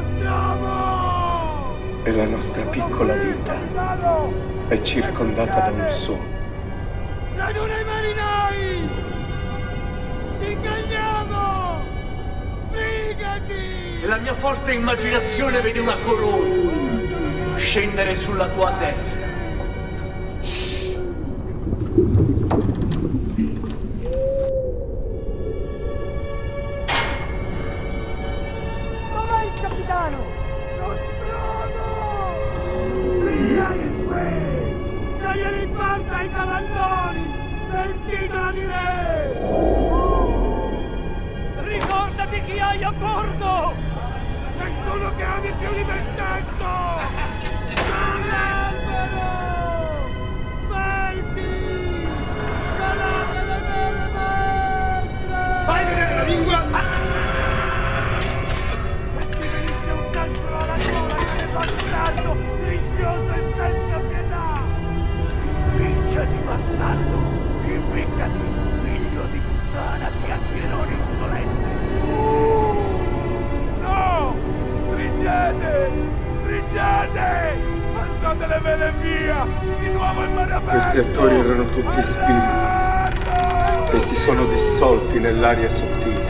Andiamo! E la nostra piccola vita è circondata da un sogno. Radura i marinai! Ti inganniamo! Figati! E la mia forte immaginazione vede una corona scendere sulla tua destra. A bordo! Nessuno che ami più di me stesso! Sull'albero! Svelti! Calate le vele maestre! Fai vedere la lingua! Ti venisse un cancro alla gola me ne bastardo, rischioso e senza pietà! Spicciati, bastardo! Impiccati, figlio di puttana, chiacchierone Vele via! Di nuovo in mare aperto! Questi attori erano tutti spiriti e si sono dissolti nell'aria sottile.